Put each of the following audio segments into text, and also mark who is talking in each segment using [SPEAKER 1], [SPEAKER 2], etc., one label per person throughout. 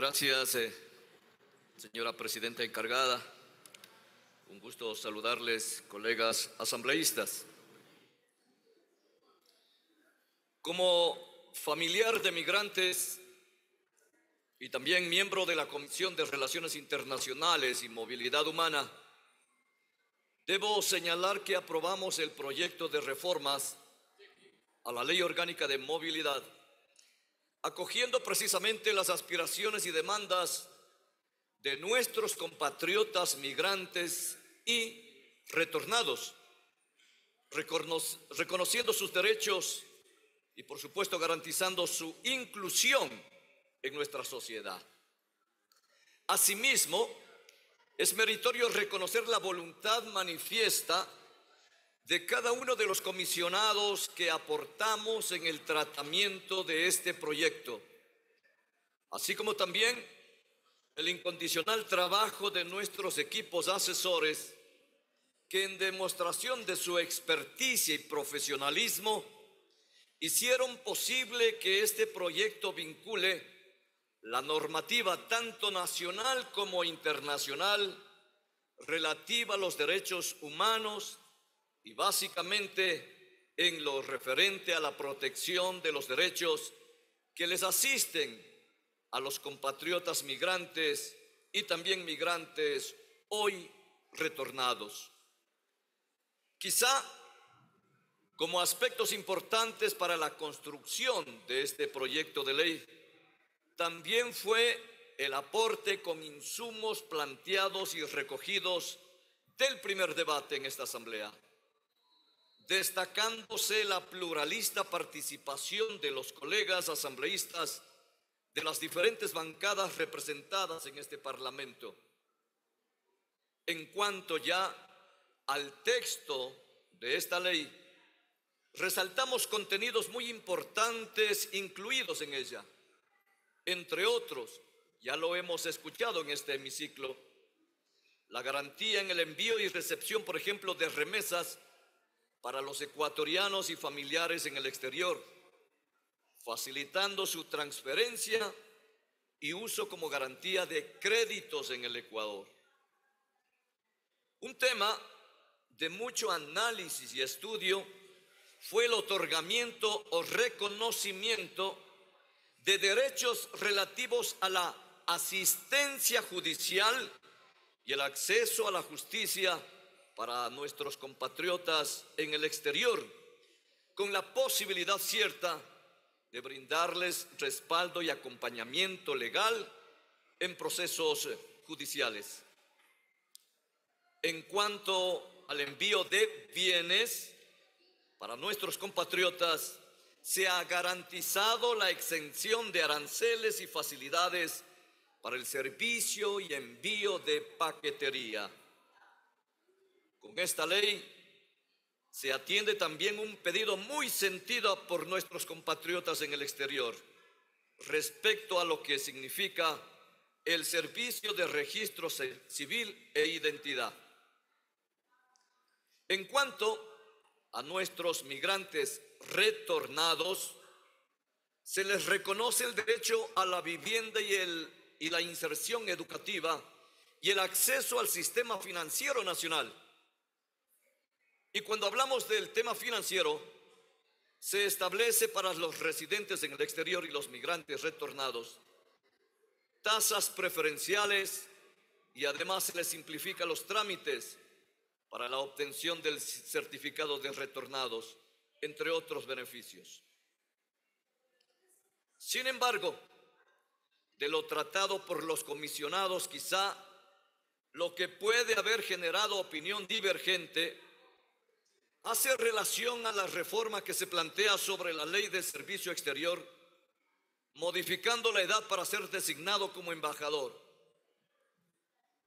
[SPEAKER 1] Gracias, eh, señora presidenta encargada. Un gusto saludarles, colegas asambleístas. Como familiar de migrantes y también miembro de la Comisión de Relaciones Internacionales y Movilidad Humana, debo señalar que aprobamos el proyecto de reformas a la Ley Orgánica de Movilidad, acogiendo precisamente las aspiraciones y demandas de nuestros compatriotas migrantes y retornados, reconociendo sus derechos y por supuesto garantizando su inclusión en nuestra sociedad. Asimismo, es meritorio reconocer la voluntad manifiesta de cada uno de los comisionados que aportamos en el tratamiento de este proyecto, así como también el incondicional trabajo de nuestros equipos asesores que en demostración de su experticia y profesionalismo hicieron posible que este proyecto vincule la normativa tanto nacional como internacional relativa a los derechos humanos y básicamente en lo referente a la protección de los derechos que les asisten a los compatriotas migrantes y también migrantes hoy retornados. Quizá como aspectos importantes para la construcción de este proyecto de ley, también fue el aporte con insumos planteados y recogidos del primer debate en esta Asamblea destacándose la pluralista participación de los colegas asambleístas de las diferentes bancadas representadas en este Parlamento. En cuanto ya al texto de esta ley, resaltamos contenidos muy importantes incluidos en ella. Entre otros, ya lo hemos escuchado en este hemiciclo, la garantía en el envío y recepción, por ejemplo, de remesas para los ecuatorianos y familiares en el exterior, facilitando su transferencia y uso como garantía de créditos en el Ecuador. Un tema de mucho análisis y estudio fue el otorgamiento o reconocimiento de derechos relativos a la asistencia judicial y el acceso a la justicia para nuestros compatriotas en el exterior, con la posibilidad cierta de brindarles respaldo y acompañamiento legal en procesos judiciales. En cuanto al envío de bienes para nuestros compatriotas, se ha garantizado la exención de aranceles y facilidades para el servicio y envío de paquetería. Con esta ley se atiende también un pedido muy sentido por nuestros compatriotas en el exterior respecto a lo que significa el servicio de registro civil e identidad. En cuanto a nuestros migrantes retornados, se les reconoce el derecho a la vivienda y, el, y la inserción educativa y el acceso al sistema financiero nacional y cuando hablamos del tema financiero, se establece para los residentes en el exterior y los migrantes retornados tasas preferenciales y además se les simplifica los trámites para la obtención del certificado de retornados, entre otros beneficios. Sin embargo, de lo tratado por los comisionados, quizá lo que puede haber generado opinión divergente hace relación a la reforma que se plantea sobre la ley de servicio exterior, modificando la edad para ser designado como embajador.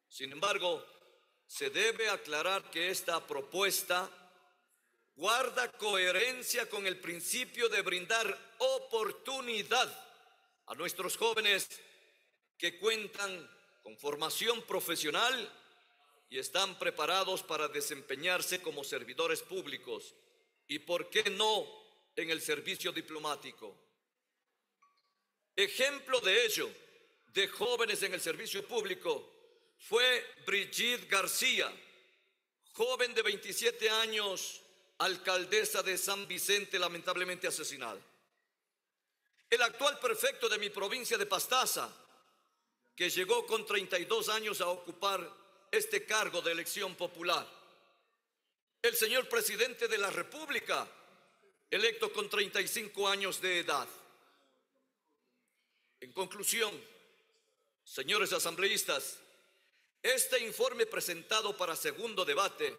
[SPEAKER 1] Sin embargo, se debe aclarar que esta propuesta guarda coherencia con el principio de brindar oportunidad a nuestros jóvenes que cuentan con formación profesional y están preparados para desempeñarse como servidores públicos y, ¿por qué no, en el servicio diplomático? Ejemplo de ello, de jóvenes en el servicio público fue Brigitte García, joven de 27 años, alcaldesa de San Vicente, lamentablemente asesinada. El actual prefecto de mi provincia de Pastaza, que llegó con 32 años a ocupar este cargo de elección popular. El señor presidente de la República, electo con 35 años de edad. En conclusión, señores asambleístas, este informe presentado para segundo debate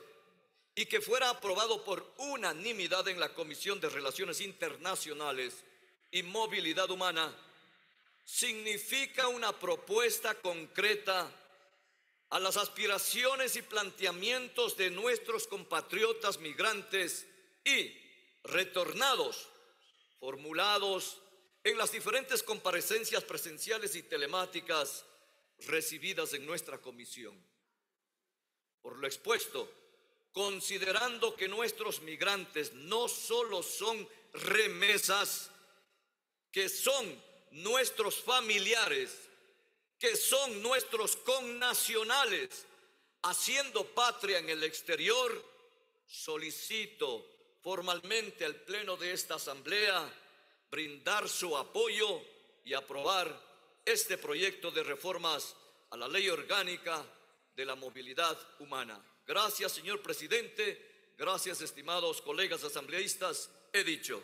[SPEAKER 1] y que fuera aprobado por unanimidad en la Comisión de Relaciones Internacionales y Movilidad Humana significa una propuesta concreta a las aspiraciones y planteamientos de nuestros compatriotas migrantes y retornados, formulados en las diferentes comparecencias presenciales y telemáticas recibidas en nuestra comisión. Por lo expuesto, considerando que nuestros migrantes no solo son remesas, que son nuestros familiares, que son nuestros connacionales, haciendo patria en el exterior, solicito formalmente al Pleno de esta Asamblea brindar su apoyo y aprobar este proyecto de reformas a la ley orgánica de la movilidad humana. Gracias, señor presidente. Gracias, estimados colegas asambleístas. He dicho.